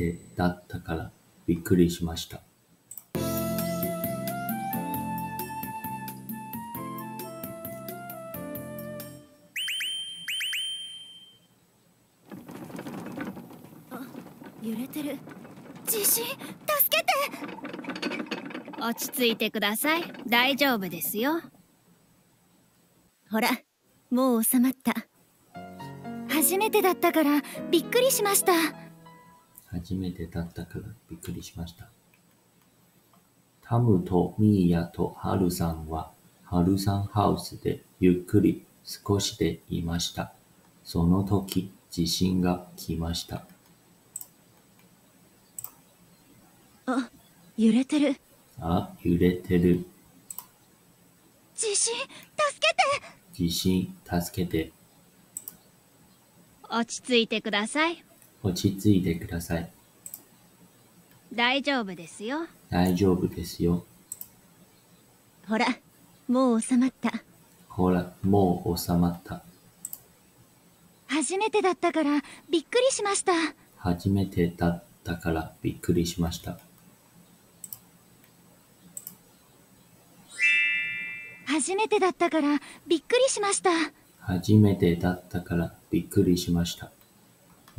てだったからびっくりしました。揺れてる。地震？助けて！落ち着いてください。大丈夫ですよ。ほらもう収まった。初めてだったからびっくりしました。初めてだったからびっくりしました。タムとミーヤとハルさんはハルさんハウスでゆっくり少しでいました。その時地震が来ました。あ揺れてるあ、揺れてる。地震助けて地震助けて。落ち着いてください落ち着いてください。大丈夫ですよ大丈夫ですよ。ほらもう収まったほら、もう収まった。初めてだったからびっくりしました初めてだったからびっくりしました。初めてだったからびっくりしました初めてだったからびっくりしました。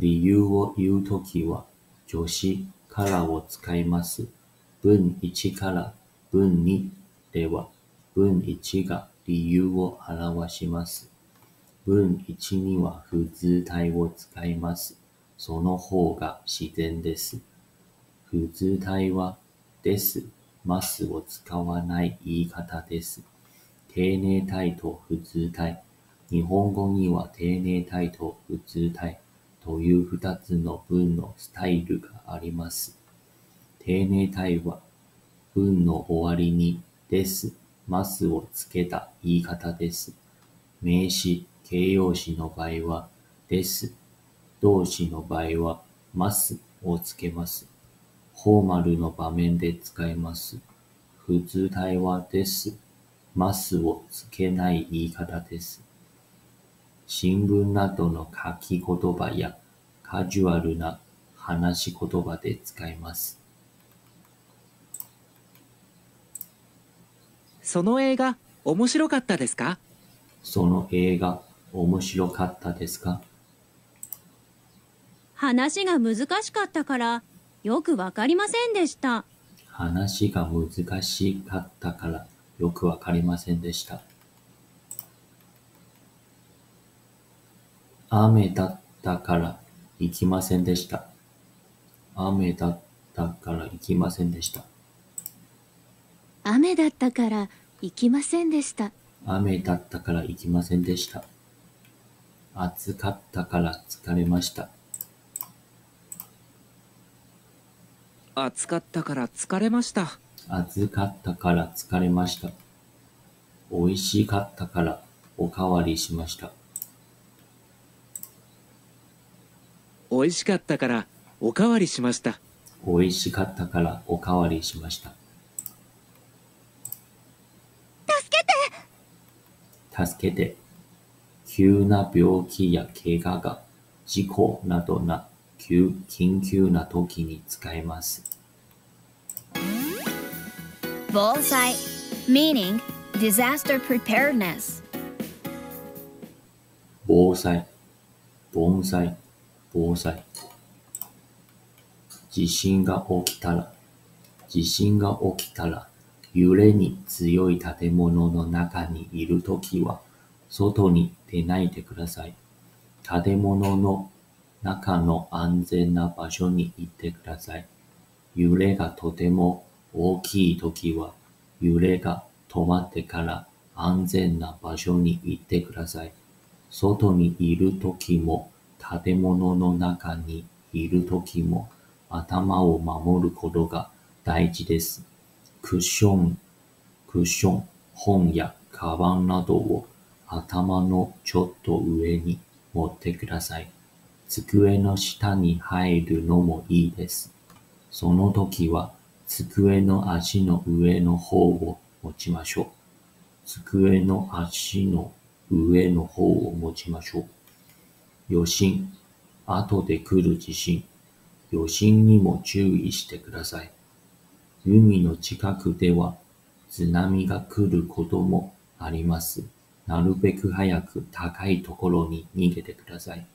理由を言うときは助詞からを使います。文1から文2では文1が理由を表します。文1には付図体を使います。その方が自然です。付図体はです、ますを使わない言い方です。定例体と普通体。日本語には定例体と普通体という二つの文のスタイルがあります。定例体は文の終わりにです、ますをつけた言い方です。名詞、形容詞の場合はです、動詞の場合はますをつけます。フォーマルの場面で使います。普通体はです、ますをつけない言い方です。新聞などの書き言葉やカジュアルな話し言葉で使います。その映画、面白かったですか？その映画、面白かったですか？話が難しかったからよくわかりませんでした。話が難しかったからよくわかりませんでした。雨だったから行きませんでした。雨だったから行きませんでした。雨だったから行きませんでした雨だったから行きませんでした。暑かったから疲れました。暑かったから疲れました。暑かったから疲れました。美味しかったからおかわりしました。美味しかったからおかわりしました。美味しかったからおかわりしました。助けて。急な病気や怪我が、事故などな急緊急な時に使えます。Bullseye meaning disaster preparedness 防災、盆栽、防災。地震が起きたら、地震が起きたら、揺れに強い建物の中にいるときは、外に出ないでください。建物の中の安全な場所に行ってください。揺れがとても大きいときは、揺れが止まってから安全な場所に行ってください。外にいるときも、建物の中にいるときも、頭を守ることが大事です。クッション、クッション、本やカバンなどを頭のちょっと上に持ってください。机の下に入るのもいいです。その時は、机の足の上の方を持ちましょう。机の足の上の方を持ちましょう。余震、後で来る地震。余震にも注意してください。海の近くでは津波が来ることもあります。なるべく早く高いところに逃げてください。